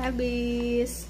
habis.